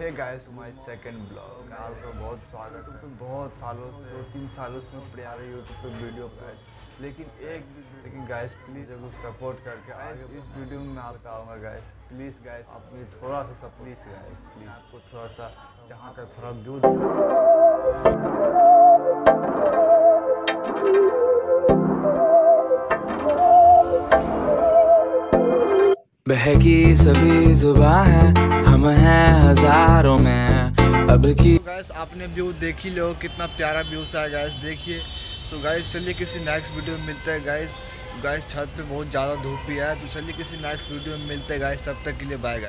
Hey guys my second blog आपका बहुत स्वागत है। बहुत सालों से, दो तीन सालों से मैं प्यारे यूट्यूब पे वीडियो पर लेकिन एक, लेकिन गाइस प्लीज़ ज़रूर सपोर्ट करके आगे इस वीडियो में मैं आपका आऊँगा गाइस प्लीज़ गाइस आप मुझे थोड़ा सा प्लीज़ गाइस प्लीज़ आपको थोड़ा सा यहाँ का थोड़ा व्यू बहकी सभी जुबा है। हम हज़ारों में। अब की गैस आपने व्यू देख ही लो, कितना प्यारा व्यू सा है गैस देखिए। सो गैस चलिए किसी नेक्स्ट वीडियो में मिलते हैं गैस गैस छत पे बहुत ज़्यादा धूप भी है तो चलिए किसी नेक्स्ट वीडियो में मिलते हैं गैस तब तक के लिए बाय